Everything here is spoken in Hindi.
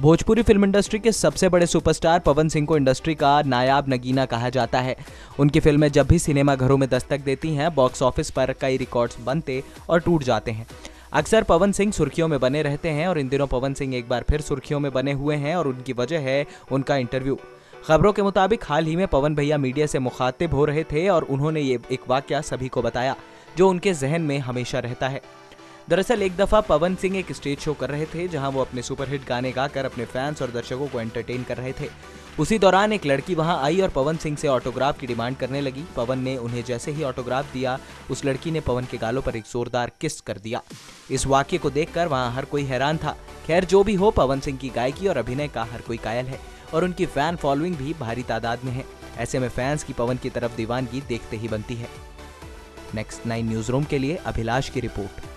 भोजपुरी फ़िल्म इंडस्ट्री के सबसे बड़े सुपरस्टार पवन सिंह को इंडस्ट्री का नायाब नगीना कहा जाता है। उनकी फ़िल्में जब भी सिनेमा घरों में दस्तक देती हैं, बॉक्स ऑफ़िस पर कई रिकॉर्ड्स बनते और टूट जाते हैं। अक्सर पवन सिंह सुर्खियों में बने रहते हैं और इन दिनों पवन सिंह एक बार फिर सुर्खियों में बने हुए हैं और उनकी वजह है उनका इंटरव्यू। खबरों के मुताबिक हाल ही में पवन भैया मीडिया से मुखातिब हो रहे थे और उन्होंने ये एक वाक्य सभी को बताया, जो उनके जहन में हमेशा रहता है। दरअसल एक दफ़ा पवन सिंह एक स्टेज शो कर रहे थे, जहाँ वो अपने सुपरहिट गाने गाकर अपने फैंस और दर्शकों को एंटरटेन कर रहे थे। उसी दौरान एक लड़की वहाँ आई और पवन सिंह से ऑटोग्राफ की डिमांड करने लगी। पवन ने उन्हें जैसे ही ऑटोग्राफ दिया, उस लड़की ने पवन के गालों पर एक जोरदार किस कर दिया। इस वाक्य को देखकर वहाँ हर कोई हैरान था। खैर, जो भी हो, पवन सिंह की गायकी और अभिनय का हर कोई कायल है और उनकी फ़ैन फॉलोइंग भी भारी तादाद में है। ऐसे में फैंस की पवन की तरफ़ दीवानगी देखते ही बनती है। नेक्स्ट नाइन न्यूज़ रूम के लिए अभिलाष की रिपोर्ट।